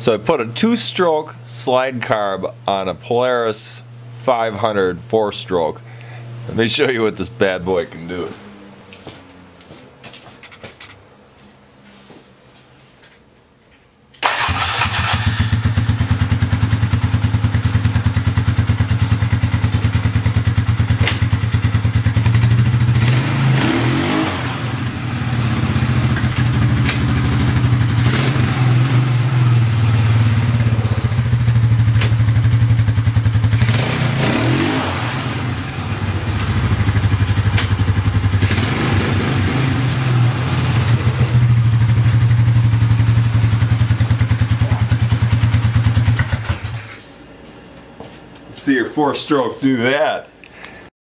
So I put a two-stroke slide carb on a Polaris 500 four-stroke. Let me show you what this bad boy can do. See your four stroke do that.